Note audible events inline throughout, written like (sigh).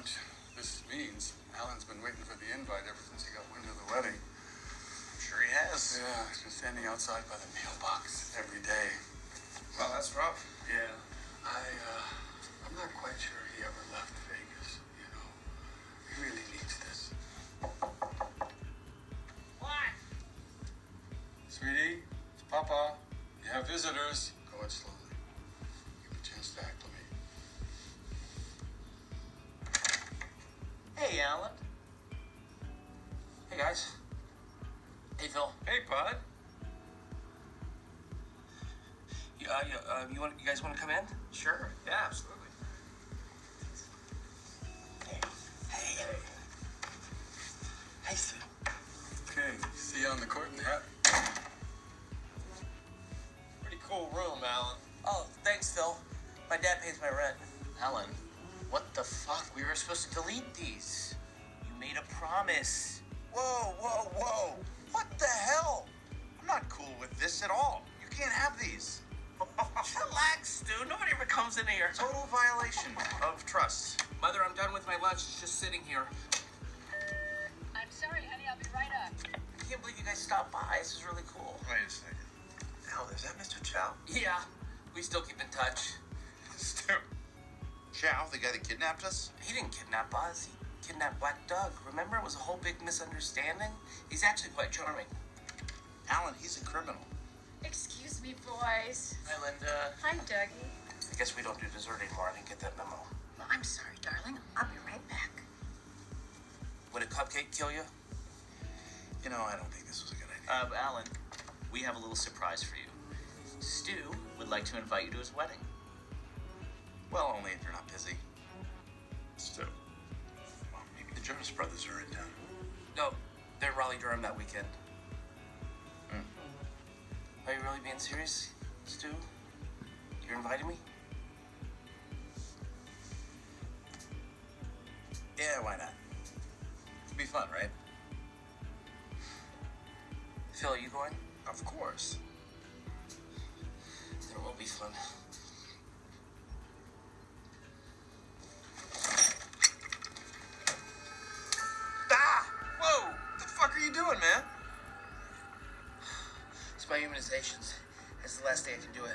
much this means. Alan's been waiting for the invite ever since he got wind of the wedding. I'm sure he has. Yeah, he's been standing outside by the mailbox every day. Well, that's rough. Yeah, I, uh, I'm not quite sure he ever left Vegas, you know. He really needs this. What? Sweetie, it's Papa. You have visitors. Go in slowly. Phil. Hey, Bud. You, uh, you, uh, you, want, you guys want to come in? Sure. Yeah, absolutely. Hey. Hey. Hey, Phil. Okay, see you on the court in the hat. Pretty cool room, Alan. Oh, thanks, Phil. My dad pays my rent. Alan, what the fuck? We were supposed to delete these. You made a promise. Whoa, whoa, whoa. What the hell? I'm not cool with this at all. You can't have these. (laughs) Relax, dude. Nobody ever comes in here. Total violation of trust. Mother, I'm done with my lunch. It's just sitting here. I'm sorry, honey. I'll be right up. I can't believe you guys stopped by. This is really cool. Wait a second. Al, is that Mr. Chow? Yeah, we still keep in touch. (laughs) Stu. Chow, the guy that kidnapped us? He didn't kidnap us. He kidnapped Black Doug. Remember, it was a whole big misunderstanding. He's actually quite charming. Alan, he's a criminal. Excuse me, boys. Hi, Linda. Hi, Dougie. I guess we don't do dessert anymore. I didn't get that memo. Well, I'm sorry, darling. I'll be right back. Would a cupcake kill you? You know, I don't think this was a good idea. Uh, Alan, we have a little surprise for you. Stu would like to invite you to his wedding. well, only if you're not busy. Jonas Brothers are in town. No, they're in Raleigh Durham that weekend. Hmm. Are you really being serious, Stu? You're inviting me? Yeah, why not? It'd be fun, right? Phil, are you going? Of course. Then it will be fun. My immunizations. It's the last day I can do it.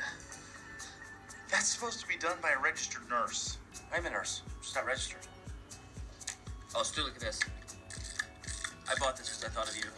That's supposed to be done by a registered nurse. I'm a nurse. Just not registered. Oh, Stu, look at this. I bought this because I thought of you.